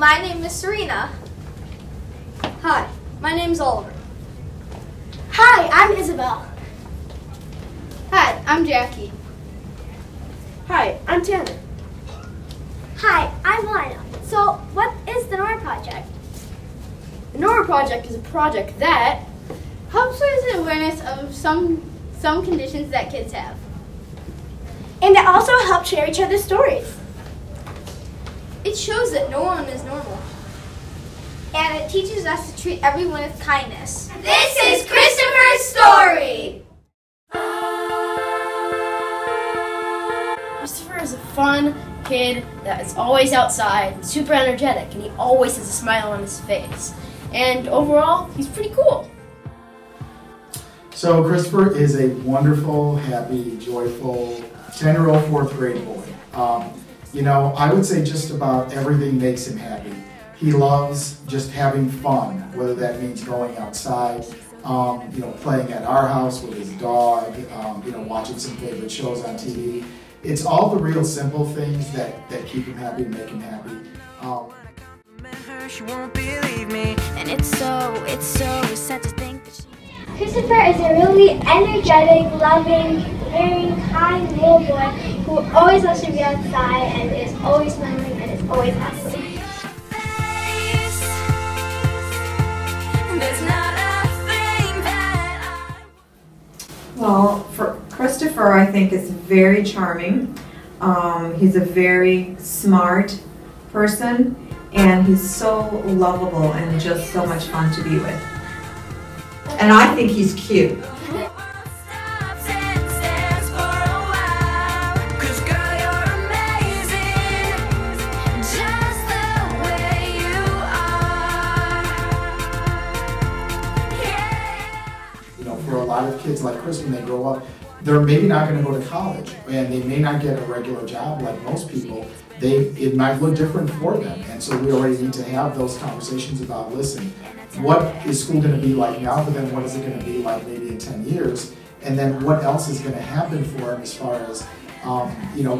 My name is Serena. Hi, my name's Oliver. Hi, I'm Isabel. Hi, I'm Jackie. Hi, I'm Tanner. Hi, I'm Lina. So, what is the NORA project? The NORA project is a project that helps raise awareness of some some conditions that kids have. And it also helps share each other's stories. It shows that no one is normal. And it teaches us to treat everyone with kindness. This is Christopher's story. Christopher is a fun kid that is always outside and super energetic, and he always has a smile on his face. And overall, he's pretty cool. So Christopher is a wonderful, happy, joyful, 10-year-old fourth grade boy. Um, you know, I would say just about everything makes him happy. He loves just having fun, whether that means going outside, um, you know, playing at our house with his dog, um, you know, watching some favorite shows on TV. It's all the real simple things that, that keep him happy and make him happy. Um, She won't believe me. And it's so, it's so sad to think that she Christopher is a really energetic, loving, caring, kind little boy who always loves to be outside and is always smiling and is always happy. Well, for Christopher, I think is very charming. Um, he's a very smart person, and he's so lovable and just so much fun to be with. And I think he's cute. Lot of kids like Chris, when they grow up, they're maybe not going to go to college, and they may not get a regular job like most people. They it might look different for them, and so we already need to have those conversations about listen, what is school going to be like now, but then what is it going to be like maybe in ten years, and then what else is going to happen for him as far as um, you know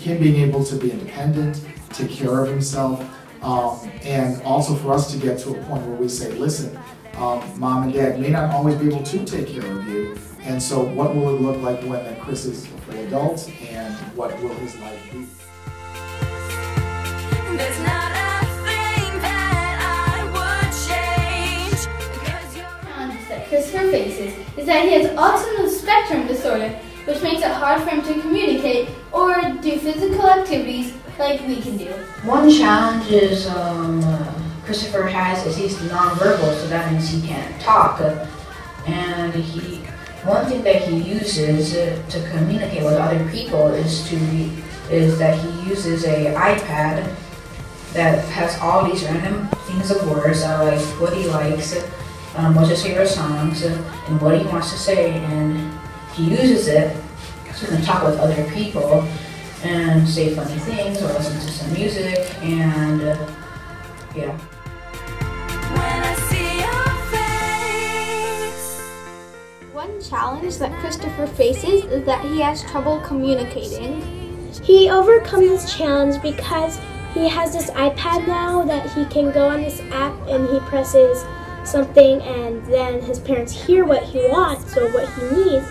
him being able to be independent, take care of himself, um, and also for us to get to a point where we say, listen, um, mom and dad may not always be able to take care of you. And so what will it look like when that Chris is a full adult and what will his life be? There's not a thing that I would change. 'Cause you're Christopher faces is that he has autism spectrum disorder, which makes it hard for him to communicate or do physical activities like we can do. One challenge is um, uh, Christopher has is he's nonverbal, so that means he can't talk. And he, one thing that he uses to communicate with other people is to is that he uses a iPad that has all these random things of words, uh, like what he likes, um, what's his favorite songs, and what he wants to say, and he uses it to then talk with other people and say funny things or listen to some music and uh, yeah. Challenge that Christopher faces is that he has trouble communicating. He overcomes this challenge because he has this iPad now that he can go on this app and he presses something and then his parents hear what he wants or what he needs,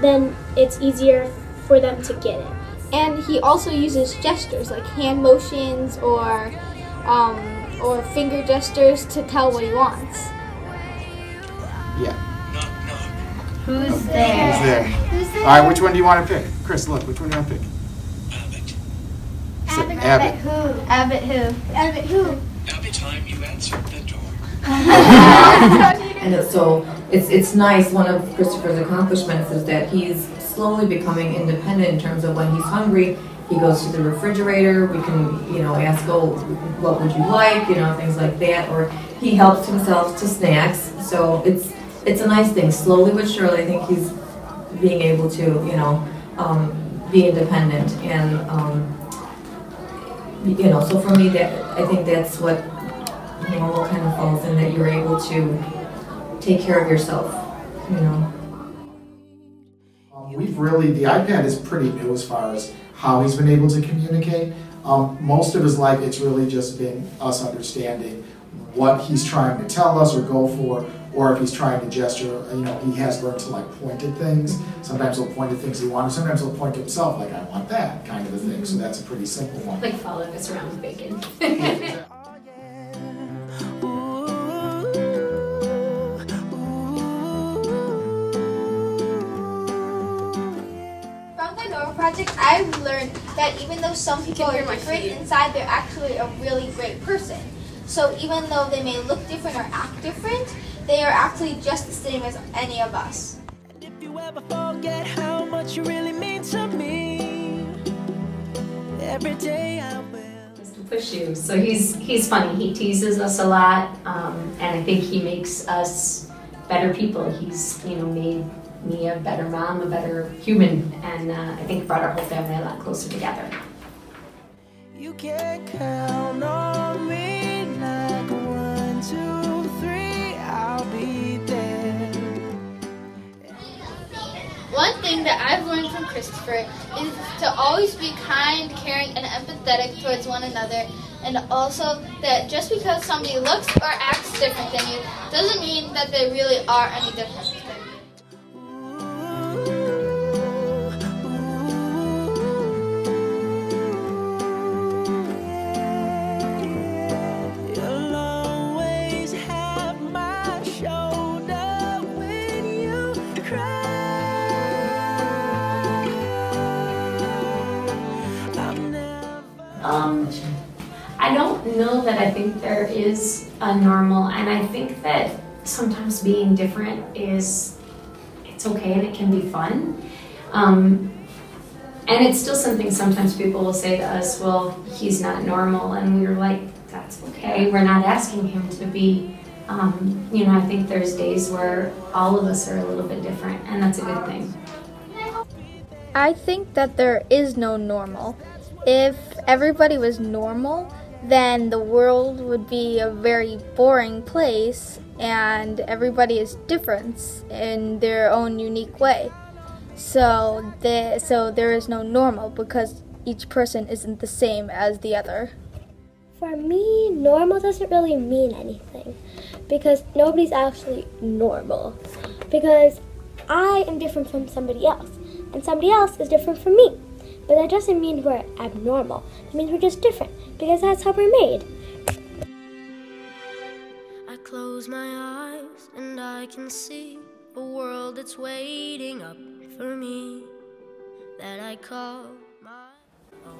then it's easier for them to get it. And he also uses gestures like hand motions or um, or finger gestures to tell what he wants. Who's Who's there? All right, which one do you want to pick? Chris, look, which one do you want to pick? Abbott. Abbott. who? Abbott who? Abbott who? Every time you answer the door. And so it's it's nice. One of Christopher's accomplishments is that he's slowly becoming independent in terms of when he's hungry. He goes to the refrigerator. We can, you know, ask, "Oh, what would you like?" You know, things like that. Or he helps himself to snacks. So it's it's a nice thing. Slowly but surely, I think he's being able to, you know, um, be independent and. Um, you know, so for me, that I think that's what normal kind of falls in that you're able to take care of yourself, you know. Um, we've really, the iPad is pretty new as far as how he's been able to communicate. Um, most of his life, it's really just been us understanding what he's trying to tell us or go for, or if he's trying to gesture, you know, he has learned to like point at things. Sometimes he'll point at things he wants, sometimes he'll point to himself, like, I want that, kind of a thing. So that's a pretty simple one. Like following us around with bacon. From the NORA Project, I've learned that even though some people are my different inside, they're actually a really great person. So even though they may look different or act different, they are actually just the same as any of us. If you ever forget how much you really mean to me, every day I will. to push you. So he's he's funny. He teases us a lot, um, and I think he makes us better people. He's you know made me a better mom, a better human, and uh, I think brought our whole family a lot closer together. You can count on me One thing that I've learned from Christopher is to always be kind, caring, and empathetic towards one another, and also that just because somebody looks or acts different than you doesn't mean that they really are any different Um, I don't know that I think there is a normal, and I think that sometimes being different is it's okay and it can be fun. Um, and it's still something sometimes people will say to us, well, he's not normal, and we're like, that's okay. We're not asking him to be. Um, you know, I think there's days where all of us are a little bit different, and that's a good thing. I think that there is no normal. If everybody was normal, then the world would be a very boring place and everybody is different in their own unique way. So the, so there is no normal because each person isn't the same as the other. For me, normal doesn't really mean anything because nobody's actually normal. Because I am different from somebody else, and somebody else is different from me. But that doesn't mean we're abnormal. It means we're just different because that's how we're made. I close my eyes and I can see a world that's waiting up for me that I call my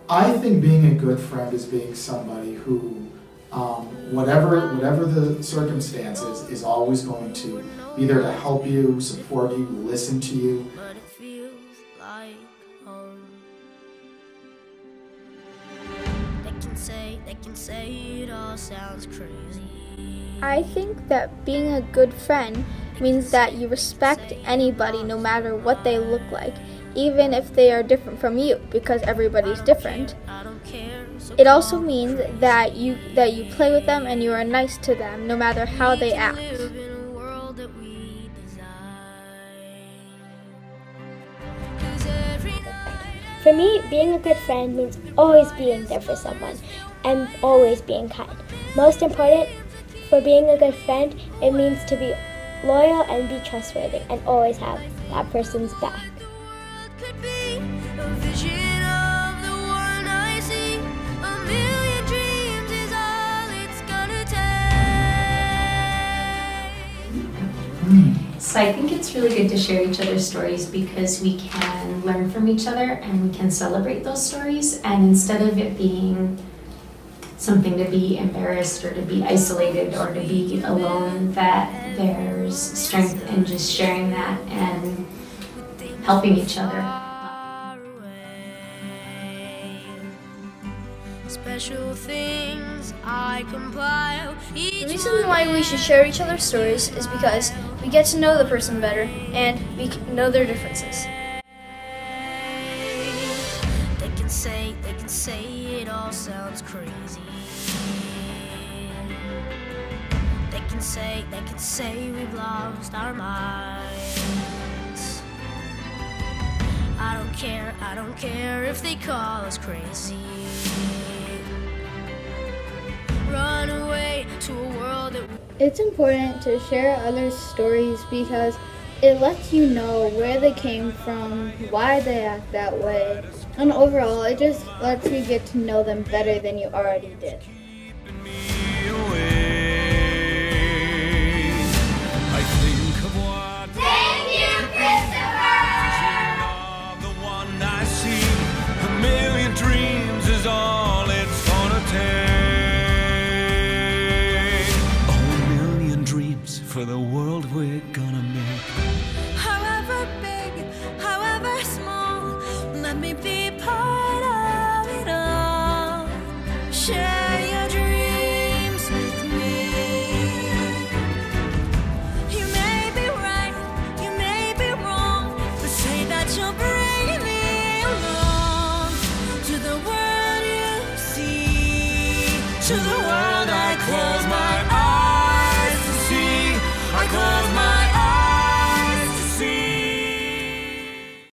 I think being a good friend is being somebody who, um, whatever whatever the circumstances, is always going to be there to help you, support you, listen to you. Sounds crazy. I think that being a good friend means that you respect anybody no matter what they look like, even if they are different from you, because everybody's different. I don't care. So It also means that you that you play with them and you are nice to them no matter how they act. For me, being a good friend means always being there for someone and always being kind. Most important, for being a good friend, it means to be loyal and be trustworthy and always have that person's back. could be a vision of the one I see. A million dreams is all it's gonna take. So I think it's really good to share each other's stories because we can learn from each other and we can celebrate those stories. And instead of it being something to be embarrassed or to be isolated or to be alone, that there's strength in just sharing that and helping each other. Special things I compile. The reason why we should share each other's stories is because we get to know the person better, and we know their differences. They can say, they can say it all sounds crazy. They can say, they can say we've lost our minds. I don't care, I don't care if they call us crazy. Run away to a world that it's important to share others' stories because it lets you know where they came from, why they act that way, and overall, it just lets you get to know them better than you already did. For the world